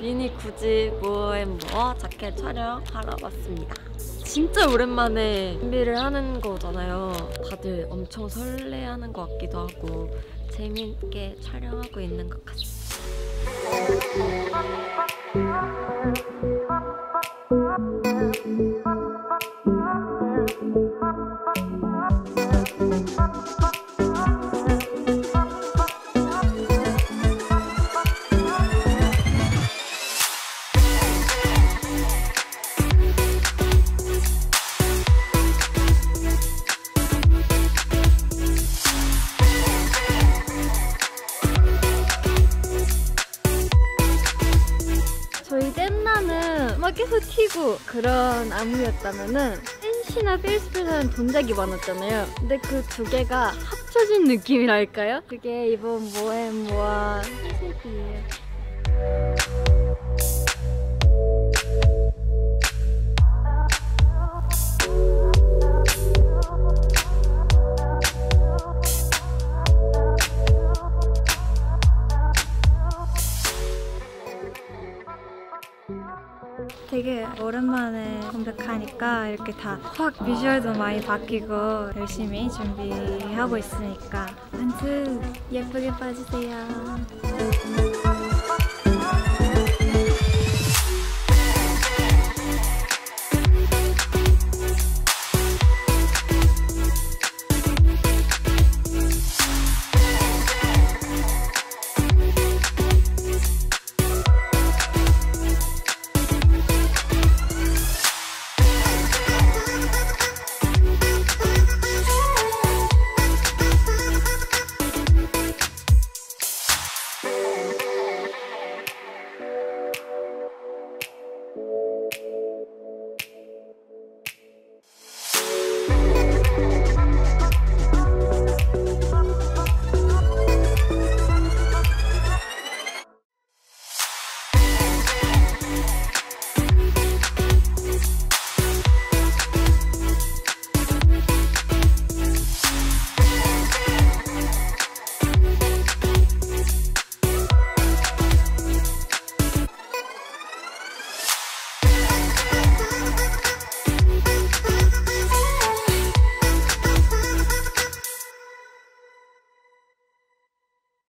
미니 굳이 모앤모어 자켓 촬영하러 왔습니다. 진짜 오랜만에 준비를 하는 거잖아요. 다들 엄청 설레하는 것 같기도 하고 재밌게 촬영하고 있는 것 같습니다. 막 계속 튀고 그런 안무였다면은 댄시나 필스필은 동작이 많았잖아요. 근데 그 두 개가 합쳐진 느낌이랄까요? 그게 이번 모엠 모아 컨셉이에요. 되게 오랜만에 컴백하니까 이렇게 다 확 비주얼도 많이 바뀌고 열심히 준비하고 있으니까 한트 예쁘게 봐주세요.